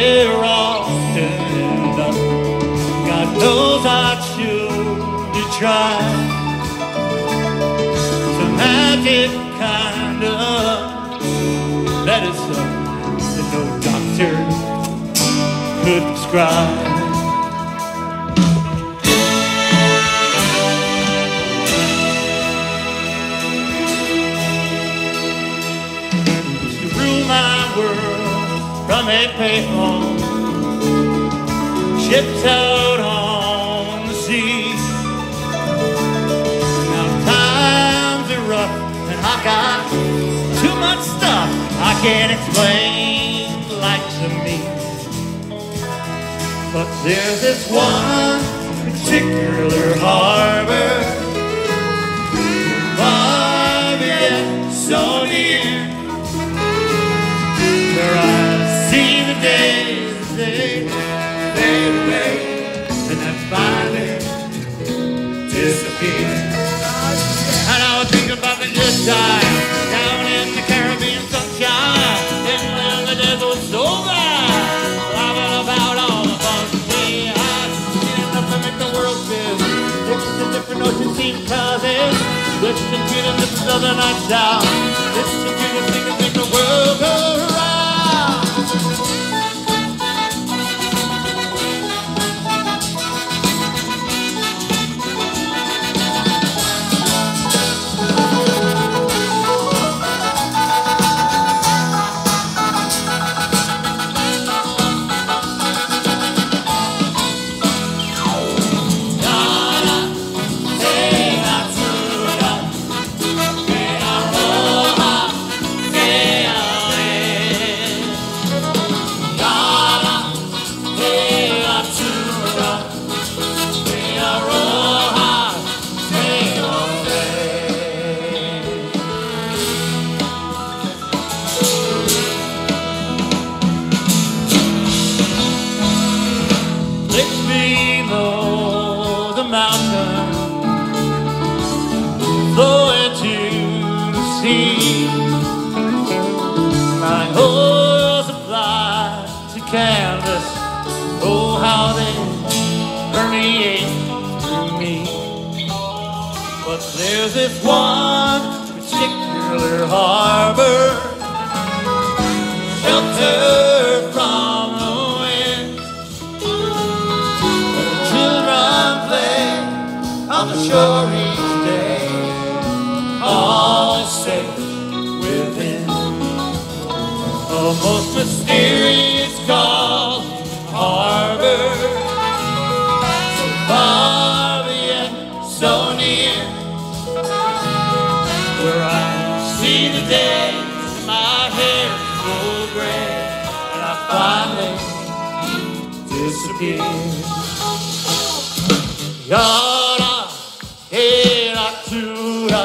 we're often done. God knows I choose to try a magic kind of medicine that no doctor could prescribe. From a payphone, shipped out on the sea. Now times are rough, and I got too much stuff I can't explain like to me. But there's this one particular days fade away, and then finally disappear. And I was thinking about the good time down in the Caribbean sunshine, and when the were so bad, laughing about all the fun we had, seeing enough to make the world spin. Looking to different oceans, seem cousins, listening to the different southern nights down, listening to the singing, make the world go flow into the sea. My whole supply to canvas, oh how they permeate through me. But there's this one particular harbor, shelter from the wind. Children play on the shore safe within. A most mysterious calm harbor, so far yet so near, where I see the and my hair so gray, and I finally disappear. Yara, hera, tura,